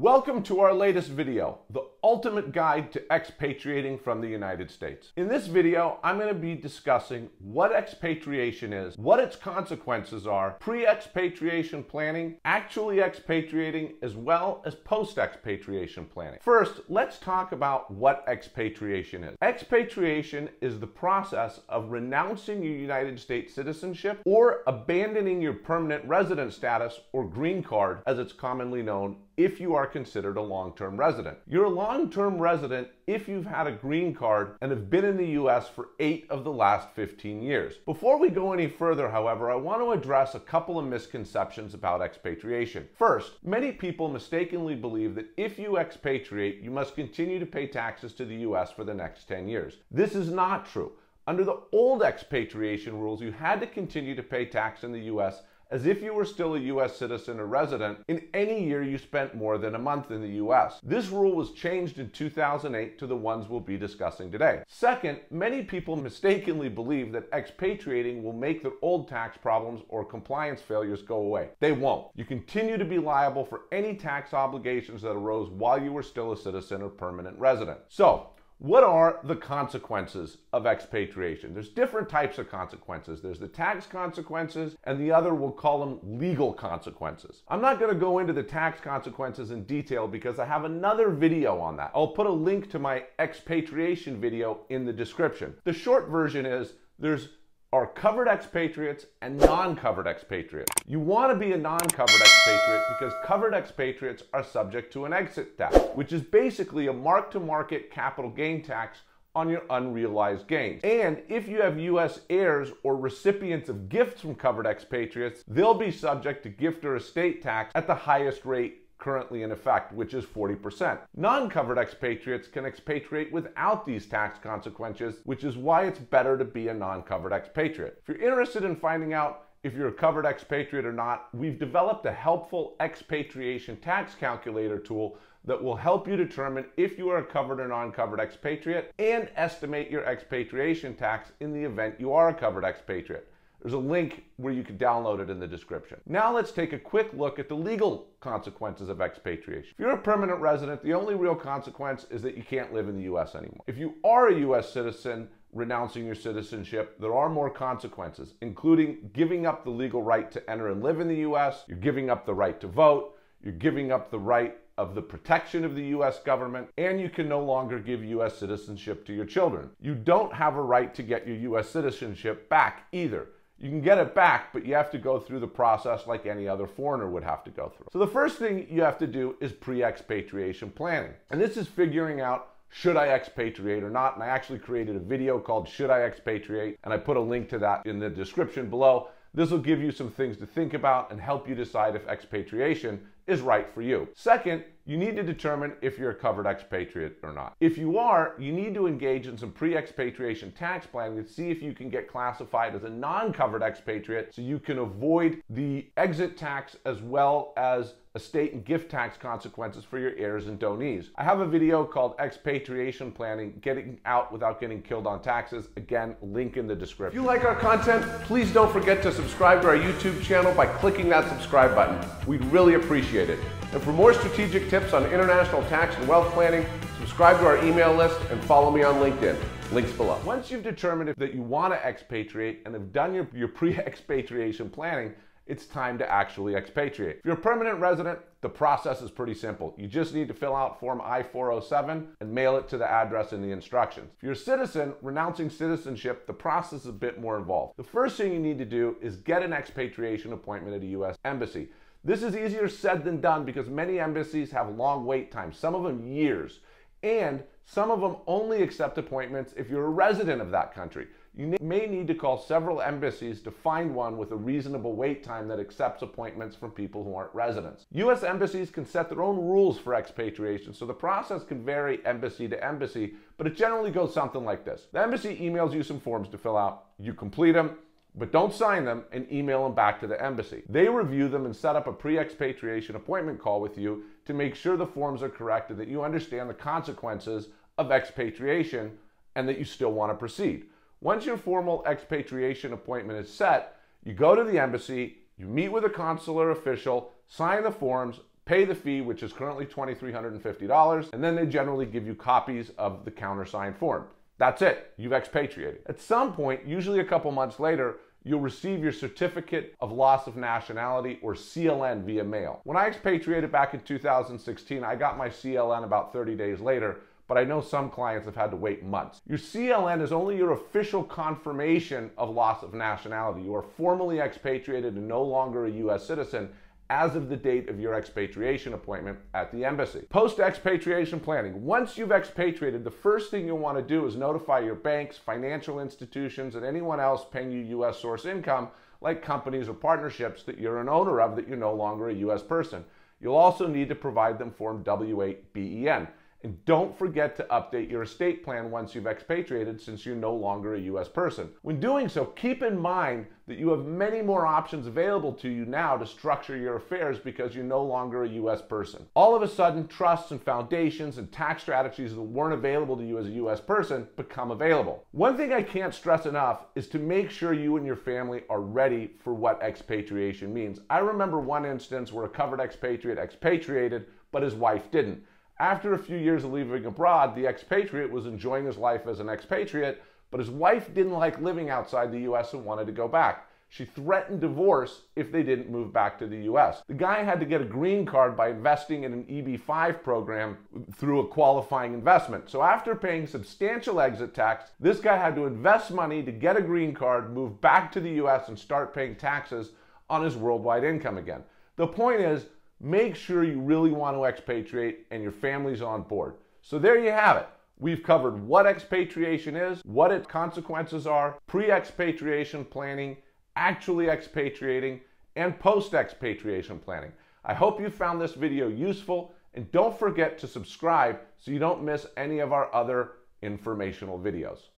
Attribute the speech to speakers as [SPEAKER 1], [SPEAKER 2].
[SPEAKER 1] Welcome to our latest video, the ultimate guide to expatriating from the United States. In this video, I'm going to be discussing what expatriation is, what its consequences are, pre-expatriation planning, actually expatriating, as well as post-expatriation planning. First, let's talk about what expatriation is. Expatriation is the process of renouncing your United States citizenship or abandoning your permanent resident status or green card, as it's commonly known if you are considered a long-term resident. You're a long-term resident if you've had a green card and have been in the US for eight of the last 15 years. Before we go any further, however, I want to address a couple of misconceptions about expatriation. First, many people mistakenly believe that if you expatriate, you must continue to pay taxes to the US for the next 10 years. This is not true. Under the old expatriation rules, you had to continue to pay tax in the US as if you were still a U.S. citizen or resident in any year you spent more than a month in the U.S. This rule was changed in 2008 to the ones we'll be discussing today. Second, many people mistakenly believe that expatriating will make their old tax problems or compliance failures go away. They won't. You continue to be liable for any tax obligations that arose while you were still a citizen or permanent resident. So, what are the consequences of expatriation? There's different types of consequences. There's the tax consequences, and the other we'll call them legal consequences. I'm not going to go into the tax consequences in detail because I have another video on that. I'll put a link to my expatriation video in the description. The short version is there's are covered expatriates and non-covered expatriates. You want to be a non-covered expatriate because covered expatriates are subject to an exit tax, which is basically a mark-to-market capital gain tax on your unrealized gains. And if you have U.S. heirs or recipients of gifts from covered expatriates, they'll be subject to gift or estate tax at the highest rate currently in effect, which is 40%. Non-covered expatriates can expatriate without these tax consequences, which is why it's better to be a non-covered expatriate. If you're interested in finding out if you're a covered expatriate or not, we've developed a helpful expatriation tax calculator tool that will help you determine if you are a covered or non-covered expatriate and estimate your expatriation tax in the event you are a covered expatriate. There's a link where you can download it in the description. Now let's take a quick look at the legal consequences of expatriation. If you're a permanent resident, the only real consequence is that you can't live in the US anymore. If you are a US citizen, renouncing your citizenship, there are more consequences, including giving up the legal right to enter and live in the US, you're giving up the right to vote, you're giving up the right of the protection of the US government, and you can no longer give US citizenship to your children. You don't have a right to get your US citizenship back either. You can get it back, but you have to go through the process like any other foreigner would have to go through. So the first thing you have to do is pre-expatriation planning. And this is figuring out should I expatriate or not? And I actually created a video called Should I Expatriate? And I put a link to that in the description below. This will give you some things to think about and help you decide if expatriation is right for you. Second, you need to determine if you're a covered expatriate or not. If you are, you need to engage in some pre-expatriation tax planning to see if you can get classified as a non-covered expatriate so you can avoid the exit tax as well as estate and gift tax consequences for your heirs and donees. I have a video called Expatriation Planning, Getting Out Without Getting Killed on Taxes. Again, link in the description. If you like our content, please don't forget to subscribe to our YouTube channel by clicking that subscribe button. We'd really appreciate it. And for more strategic tips on international tax and wealth planning, subscribe to our email list and follow me on LinkedIn. Links below. Once you've determined that you want to expatriate and have done your, your pre-expatriation planning, it's time to actually expatriate. If you're a permanent resident, the process is pretty simple. You just need to fill out Form I-407 and mail it to the address in the instructions. If you're a citizen, renouncing citizenship, the process is a bit more involved. The first thing you need to do is get an expatriation appointment at a U.S. embassy. This is easier said than done because many embassies have long wait times, some of them years, and some of them only accept appointments if you're a resident of that country. You may need to call several embassies to find one with a reasonable wait time that accepts appointments from people who aren't residents. U.S. embassies can set their own rules for expatriation, so the process can vary embassy to embassy, but it generally goes something like this. The embassy emails you some forms to fill out, you complete them, but don't sign them and email them back to the embassy. They review them and set up a pre-expatriation appointment call with you to make sure the forms are correct and that you understand the consequences of expatriation and that you still want to proceed. Once your formal expatriation appointment is set, you go to the embassy, you meet with a consular official, sign the forms, pay the fee, which is currently $2,350, and then they generally give you copies of the countersigned form. That's it. You've expatriated. At some point, usually a couple months later, you'll receive your certificate of loss of nationality or CLN via mail. When I expatriated back in 2016, I got my CLN about 30 days later, but I know some clients have had to wait months. Your CLN is only your official confirmation of loss of nationality. You are formally expatriated and no longer a US citizen as of the date of your expatriation appointment at the embassy. Post expatriation planning. Once you've expatriated, the first thing you'll want to do is notify your banks, financial institutions, and anyone else paying you U.S. source income, like companies or partnerships that you're an owner of that you're no longer a U.S. person. You'll also need to provide them Form W8BEN. And don't forget to update your estate plan once you've expatriated since you're no longer a US person. When doing so, keep in mind that you have many more options available to you now to structure your affairs because you're no longer a US person. All of a sudden, trusts and foundations and tax strategies that weren't available to you as a US person become available. One thing I can't stress enough is to make sure you and your family are ready for what expatriation means. I remember one instance where a covered expatriate expatriated, but his wife didn't. After a few years of living abroad, the expatriate was enjoying his life as an expatriate, but his wife didn't like living outside the US and wanted to go back. She threatened divorce if they didn't move back to the US. The guy had to get a green card by investing in an EB5 program through a qualifying investment. So after paying substantial exit tax, this guy had to invest money to get a green card, move back to the US, and start paying taxes on his worldwide income again. The point is, make sure you really want to expatriate and your family's on board. So there you have it. We've covered what expatriation is, what its consequences are, pre expatriation planning, actually expatriating, and post expatriation planning. I hope you found this video useful and don't forget to subscribe so you don't miss any of our other informational videos.